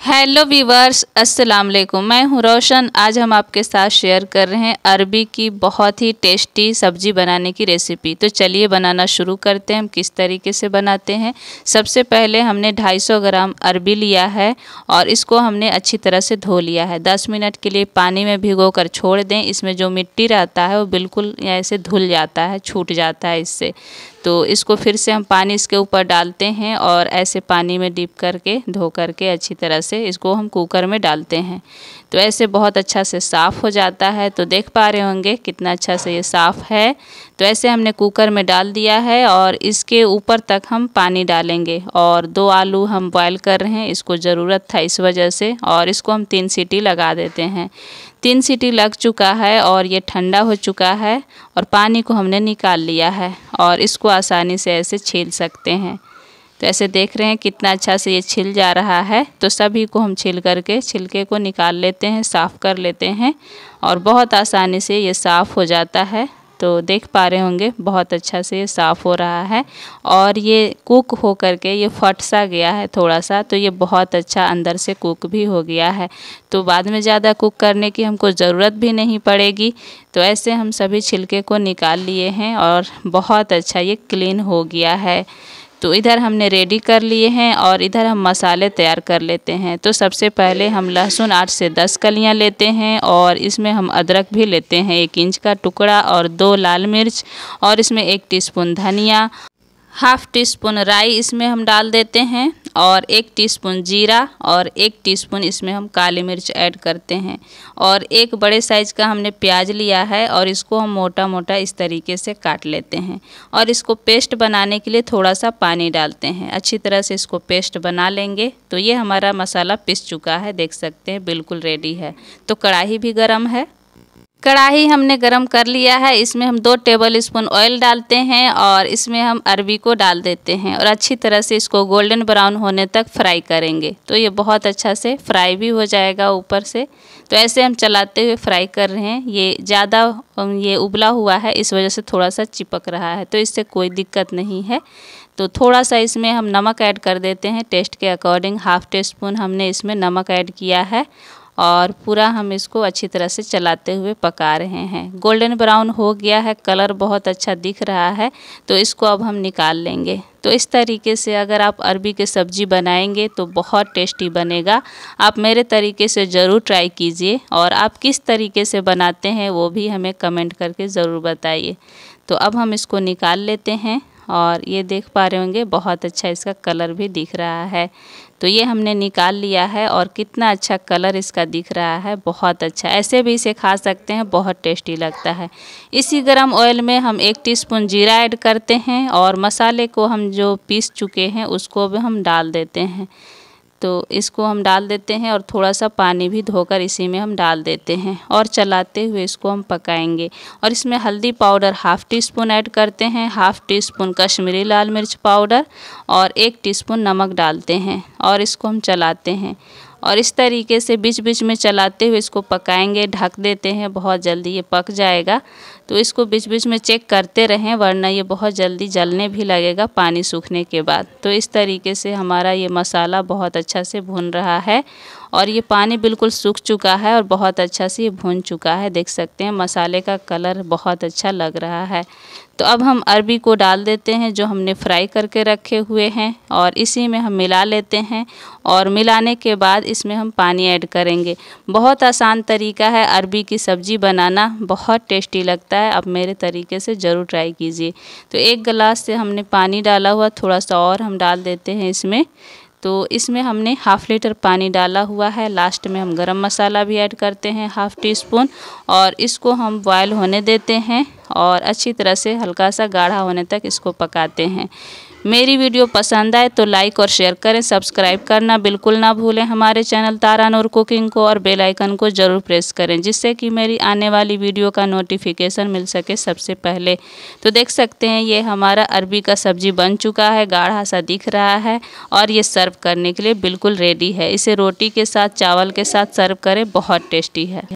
Hello viewers अस्सलाम वालेकुम। मैं हूँ रोशन। आज हम आपके साथ शेयर कर रहे हैं अरबी की बहुत ही टेस्टी सब्ज़ी बनाने की रेसिपी तो चलिए बनाना शुरू करते हैं। हम किस तरीके से बनाते हैं? सबसे पहले हमने 250 ग्राम अरबी लिया है और इसको हमने अच्छी तरह से धो लिया है। 10 मिनट के लिए पानी में भिगो कर छोड़ दें। इसमें जो मिट्टी रहता है वो बिल्कुल ऐसे धुल जाता है, छूट जाता है इससे। तो इसको फिर से हम पानी इसके ऊपर डालते हैं और ऐसे पानी में डिप करके, धो करके अच्छी तरह से इसको हम कुकर में डालते हैं। तो ऐसे बहुत अच्छा से साफ़ हो जाता है। तो देख पा रहे होंगे कितना अच्छा से ये साफ़ है। तो ऐसे हमने कुकर में डाल दिया है और इसके ऊपर तक हम पानी डालेंगे और दो आलू हम बॉयल कर रहे हैं, इसको ज़रूरत था इस वजह से और इसको हम तीन सीटी लगा देते हैं। तीन सीटी लग चुका है और ये ठंडा हो चुका है और पानी को हमने निकाल लिया है और इसको आसानी से ऐसे छील सकते हैं। तो ऐसे देख रहे हैं कितना अच्छा से ये छिल जा रहा है। तो सभी को हम छिल करके, छिलके को निकाल लेते हैं, साफ़ कर लेते हैं और बहुत आसानी से ये साफ़ हो जाता है। तो देख पा रहे होंगे, बहुत अच्छा से साफ़ हो रहा है और ये कुक हो करके ये फट सा गया है थोड़ा सा तो ये बहुत अच्छा अंदर से कुक भी हो गया है। तो बाद में ज़्यादा कुक करने की हमको ज़रूरत भी नहीं पड़ेगी तो ऐसे हम सभी छिलके को निकाल लिए हैं और बहुत अच्छा ये क्लीन हो गया है। तो इधर हमने रेडी कर लिए हैं और इधर हम मसाले तैयार कर लेते हैं। तो सबसे पहले हम लहसुन आठ से दस कलियाँ लेते हैं और इसमें हम अदरक भी लेते हैं एक इंच का टुकड़ा और दो लाल मिर्च और इसमें एक टीस्पून धनिया, हाफ़ टी स्पून राई इसमें हम डाल देते हैं। और एक टीस्पून जीरा और एक टीस्पून इसमें हम काली मिर्च ऐड करते हैं। और एक बड़े साइज़ का हमने प्याज लिया है और इसको हम मोटा मोटा इस तरीके से काट लेते हैं। और इसको पेस्ट बनाने के लिए थोड़ा सा पानी डालते हैं। अच्छी तरह से इसको पेस्ट बना लेंगे। तो ये हमारा मसाला पिस चुका है, देख सकते हैं, बिल्कुल रेडी है। तो कढ़ाई भी गर्म है। कढ़ाई हमने गरम कर लिया है। इसमें हम दो टेबल स्पून ऑयल डालते हैं और इसमें हम अरबी को डाल देते हैं और अच्छी तरह से इसको गोल्डन ब्राउन होने तक फ्राई करेंगे। तो ये बहुत अच्छा से फ्राई भी हो जाएगा ऊपर से। तो ऐसे हम चलाते हुए फ्राई कर रहे हैं। ये ज़्यादा ये उबला हुआ है, इस वजह से थोड़ा सा चिपक रहा है। तो इससे कोई दिक्कत नहीं है। तो थोड़ा सा इसमें हम नमक ऐड कर देते हैं। टेस्ट के अकॉर्डिंग हाफ़ टी स्पून हमने इसमें नमक ऐड किया है। और पूरा हम इसको अच्छी तरह से चलाते हुए पका रहे हैं। गोल्डन ब्राउन हो गया है कलर बहुत अच्छा दिख रहा है तो इसको अब हम निकाल लेंगे। तो इस तरीके से अगर आप अरबी के सब्ज़ी बनाएँगे तो बहुत टेस्टी बनेगा। आप मेरे तरीके से ज़रूर ट्राई कीजिए और आप किस तरीके से बनाते हैं वो भी हमें कमेंट करके ज़रूर बताइए। तो अब हम इसको निकाल लेते हैं और ये देख पा रहे होंगे, बहुत अच्छा इसका कलर भी दिख रहा है। तो ये हमने निकाल लिया है और कितना अच्छा कलर इसका दिख रहा है, बहुत अच्छा। ऐसे भी इसे खा सकते हैं, बहुत टेस्टी लगता है। इसी गरम ऑयल में हम एक टीस्पून जीरा ऐड करते हैं और मसाले को हम जो पीस चुके हैं उसको भी हम डाल देते हैं। तो इसको हम डाल देते हैं और थोड़ा सा पानी भी धोकर इसी में हम डाल देते हैं और चलाते हुए इसको हम पकाएँगे। और इसमें हल्दी powder half teaspoon add करते हैं, हाफ़ टी स्पून कश्मीरी लाल मिर्च पाउडर और एक टीस्पून नमक डालते हैं और इसको हम चलाते हैं। और इस तरीके से बीच बीच में चलाते हुए इसको पकाएँगे, ढक देते हैं, बहुत जल्दी ये पक जाएगा। तो इसको बीच बीच में चेक करते रहें, वरना ये बहुत जल्दी जलने भी लगेगा पानी सूखने के बाद। तो इस तरीके से हमारा ये मसाला बहुत अच्छा से भुन रहा है और ये पानी बिल्कुल सूख चुका है और बहुत अच्छा से ये भुन चुका है। देख सकते हैं, मसाले का कलर बहुत अच्छा लग रहा है। तो अब हम अरबी को डाल देते हैं, जो हमने फ्राई करके रखे हुए हैं, और इसी में हम मिला लेते हैं, और मिलाने के बाद इसमें हम पानी ऐड करेंगे। बहुत आसान तरीका है अरबी की सब्ज़ी बनाना, बहुत टेस्टी लगता है अब मेरे तरीके से ज़रूर ट्राई कीजिए। तो एक गिलास से हमने पानी डाला हुआ, थोड़ा सा और हम डाल देते हैं इसमें। तो इसमें हमने हाफ़ लीटर पानी डाला हुआ है। लास्ट में हम गरम मसाला भी ऐड करते हैं हाफ़ टी स्पून और इसको हम बॉयल होने देते हैं और अच्छी तरह से हल्का सा गाढ़ा होने तक इसको पकाते हैं। मेरी वीडियो पसंद आए तो लाइक और शेयर करें, सब्सक्राइब करना बिल्कुल ना भूलें। हमारे चैनल तारा नूर कुकिंग को और बेल आइकन को ज़रूर प्रेस करें, जिससे कि मेरी आने वाली वीडियो का नोटिफिकेशन मिल सके सबसे पहले। तो देख सकते हैं, ये हमारा अरबी का सब्ज़ी बन चुका है, गाढ़ा सा दिख रहा है और ये सर्व करने के लिए बिल्कुल रेडी है। इसे रोटी के साथ, चावल के साथ सर्व करें, बहुत टेस्टी है।